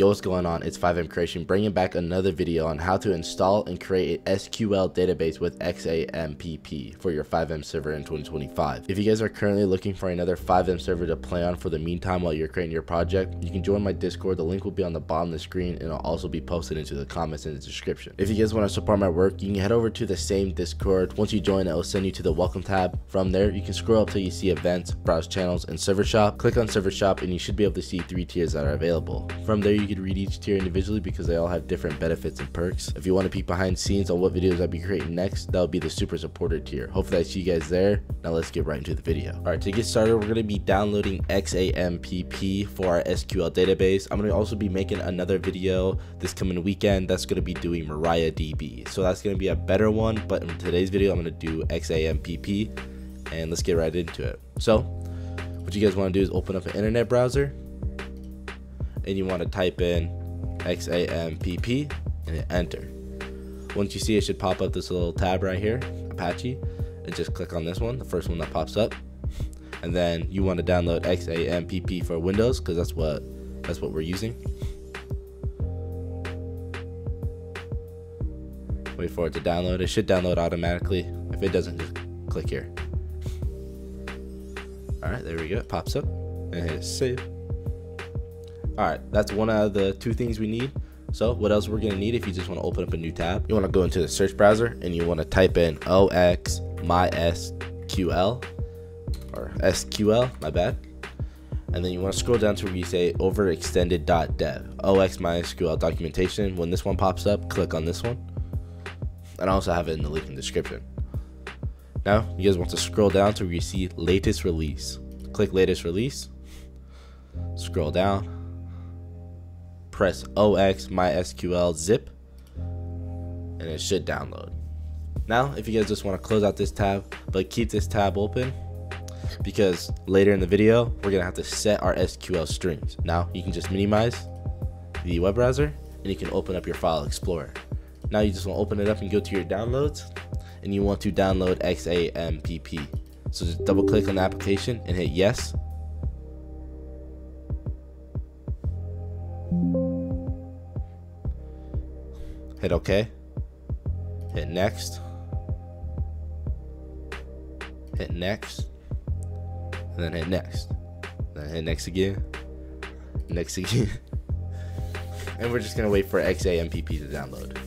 Yo, what's going on? It's FiveM Creation bringing back another video on how to install and create an SQL database with XAMPP for your FiveM server in 2025. If you guys are currently looking for another FiveM server to play on for the meantime while you're creating your project, you can join my Discord. The link will be on the bottom of the screen and it'll also be posted into the comments in the description. If you guys want to support my work, you can head over to the same Discord. Once you join, it will send you to the welcome tab. From there, you can scroll up till you see events, browse channels, and server shop. Click on server shop and you should be able to see three tiers that are available. From there, you could read each tier individually because they all have different benefits and perks. If you want to peek behind scenes on what videos I'll be creating next, that will be the super supporter tier. Hopefully I see you guys there. Now let's get right into the video. Alright, to get started, we're going to be downloading XAMPP for our SQL database. I'm going to also be making another video this coming weekend that's going to be doing MariaDB. So that's going to be a better one, but in today's video, I'm going to do XAMPP and let's get right into it. So what you guys want to do is open up an internet browser and you want to type in XAMPP and hit enter. Once you see it should pop up this little tab right here, Apache, and just click on this one, the first one that pops up. And then you want to download XAMPP for Windows because that's what that's what we're using. Wait for it to download. It should download automatically. If it doesn't, just click here. Alright, there we go. It pops up and hit save. Alright, that's one of the two things we need. So what else we're gonna need if you just want to open up a new tab? You want to go into the search browser and you want to type in OX MySQL or SQL, my bad. And then you want to scroll down to where you say overextended.dev, OX MySQL documentation. When this one pops up, click on this one. And I also have it in the link in the description. Now, you guys want to scroll down to where you see latest release. Click latest release. Scroll down. Press OX MySQL zip. And it should download. Now, if you guys just want to close out this tab, but keep this tab open, because later in the video, we're going to have to set our SQL strings. Now, you can just minimize the web browser, and you can open up your file explorer. Now, you just want to open it up and go to your downloads, and you want to download XAMPP. So just double click on the application and hit yes. Hit OK. Hit next. Hit next. And then hit next. Then hit next again. Next again. and we're just to wait for XAMPP to download.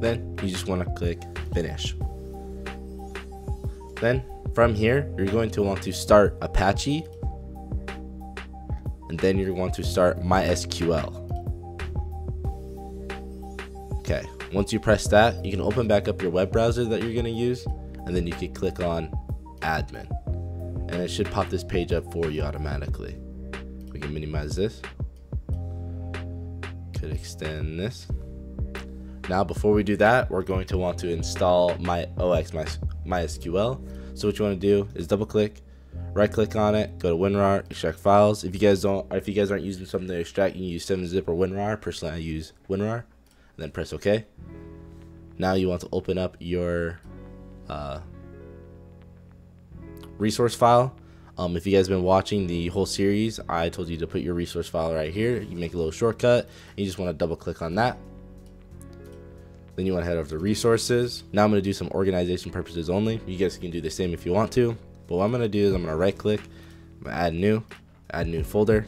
Then you just want to click finish. Then from here, you're going to want to start Apache. And then you're going to start MySQL. Okay, once you press that, you can open back up your web browser that you're going to use. And then you can click on admin. And it should pop this page up for you automatically. We can minimize this. Could extend this. Now, before we do that, we're going to want to install my OX my, MySQL. So what you want to do is double click, right click on it, go to WinRAR, extract files. If you guys don't, if you guys aren't using something to extract, you can use 7-zip or WinRAR. Personally, I use WinRAR, and then press OK. Now you want to open up your uh, resource file. Um, if you guys have been watching the whole series, I told you to put your resource file right here. You make a little shortcut. you just want to double click on that then you want to head over to resources. Now I'm going to do some organization purposes only. You guys can do the same if you want to. But what I'm going to do is I'm going to right click, I'm going to add new, add new folder,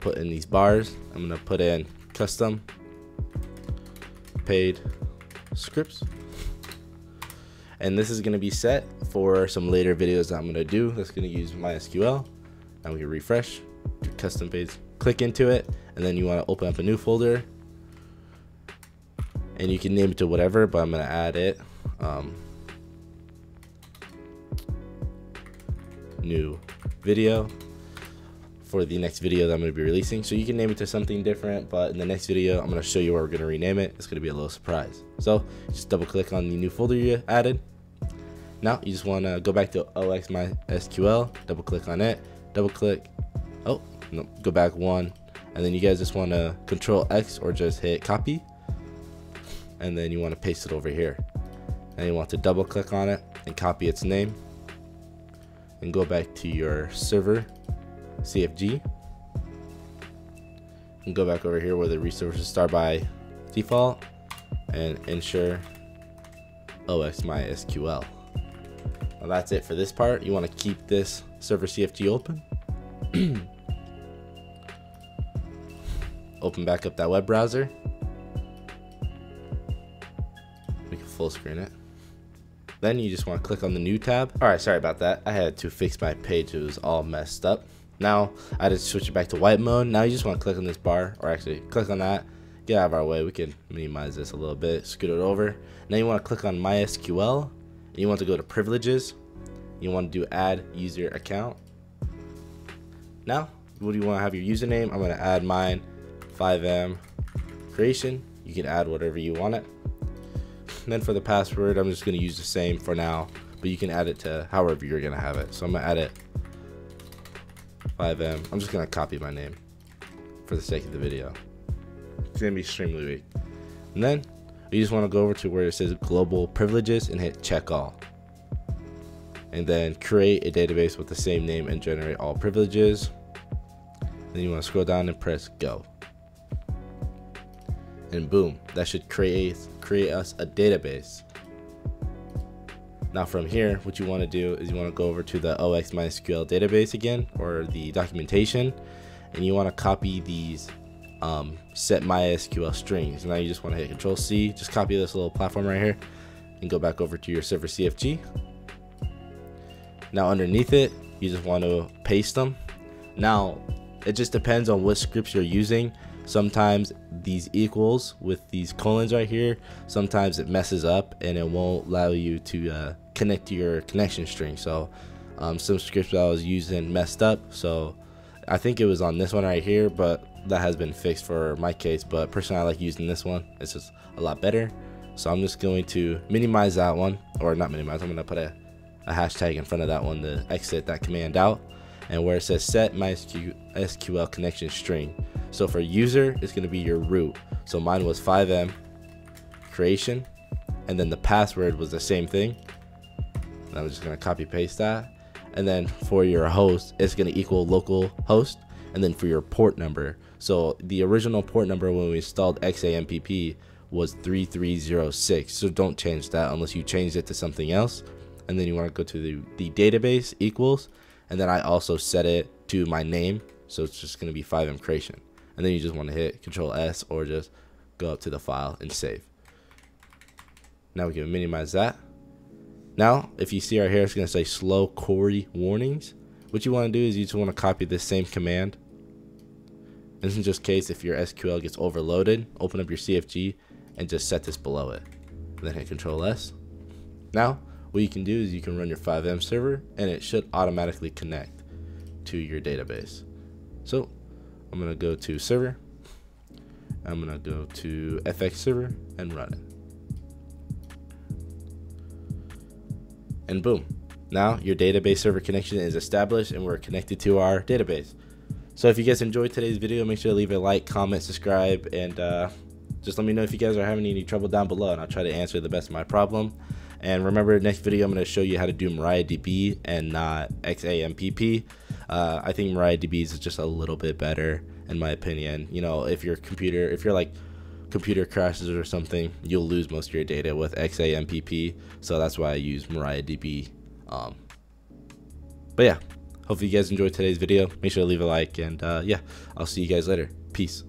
put in these bars. I'm going to put in custom paid scripts. And this is going to be set for some later videos that I'm going to do. That's going to use MySQL. Now we can refresh, custom paid, click into it, and then you want to open up a new folder. And you can name it to whatever, but I'm to add it. Um, new video for the next video that I'm going to be releasing. So you can name it to something different, but in the next video, I'm going to show you where we're going to rename it. It's going to be a little surprise. So just double click on the new folder you added. Now you just want to go back to OXMySQL, double click on it, double click, oh, no, go back one, and then you guys just want to control X or just hit copy, and then you want to paste it over here. And you want to double click on it and copy its name, and go back to your server CFG and go back over here where the resources start by default and ensure OXMySQL. Now that's it for this part. You want to keep this server CFG open. open back up that web browser. Full screen it. Then you just want to click on the new tab. All right, sorry about that. I had to fix my page. It was all messed up. Now I just switch it back to white mode. Now you just want to click on this bar or actually click on that. Get out of our way. We can minimize this a little bit. Scoot it over. Now you want to click on MySQL. And you want to go to privileges. You want to do add user account. Now, what do you want to have your username? I'm going to add mine FiveM creation. You can add whatever you want it. And then for the password, I'm just going to use the same for now, but you can add it to however you're going to have it. So I'm going to add it FiveM. I'm just gonna copy my name for the sake of the video. It's gonna be extremely weak. And then you just wanna go over to where it says global privileges and hit check all. And then create a database with the same name and generate all privileges. Then you wanna scroll down and press go. And boom, that should create create us a database. Now from here, what you want to do is you want to go over to the OXMySQL database again, or the documentation, and you want to copy these um, set MySQL strings. Now you just want to hit Control C, just copy this little platform right here, and go back over to your server CFG. Now underneath it, you just want to paste them. Now, it just depends on what scripts you're using. Sometimes these equals with these colons right here, sometimes it messes up and it won't allow you to uh, connect to your connection string. So um, some scripts I was using messed up. So I think it was on this one right here, but that has been fixed for my case. But personally, I like using this one. It's just a lot better. So I'm just going to minimize that one, or not minimize. I'm to put a, a hashtag in front of that one to exit that command out. And where it says set my SQL connection string. So for user, it's going to be your root. So mine was FiveM creation, and then the password was the same thing. And I'm just gonna copy paste that. And then for your host, it's gonna equal local host. And then for your port number, so the original port number when we installed XAMPP was 3306. So don't change that unless you change it to something else. And then you wanna go to the, the database equals. And then I also set it to my name. So it's just gonna be FiveM creation. And then you just wanna hit control S or just go up to the file and save. Now we can minimize that. Now, if you see right here, it's going to say slow query warnings. What you want to do is you just want to copy this same command. This is just case if your SQL gets overloaded, open up your CFG and just set this below it. And then hit Control S. Now, what you can do is you can run your FiveM server and it should automatically connect to your database. So I'm going to go to server. I'm going to go to FX server and run it. and boom. Now your database server connection is established and we're connected to our database. So if you guys enjoyed today's video, make sure to leave a like, comment, subscribe, and uh, just let me know if you guys are having any trouble down below and I'll try to answer the best of my problem. And remember, next video I'm going to show you how to do MariaDB and not XAMPP. Uh, I think MariaDB is just a little bit better in my opinion. You know, if your computer, if you're like computer crashes or something, you'll lose most of your data with XAMPP. So that's why I use MariaDB. Um, but yeah, hopefully you guys enjoyed today's video. Make sure to leave a like and uh, yeah, I'll see you guys later. Peace.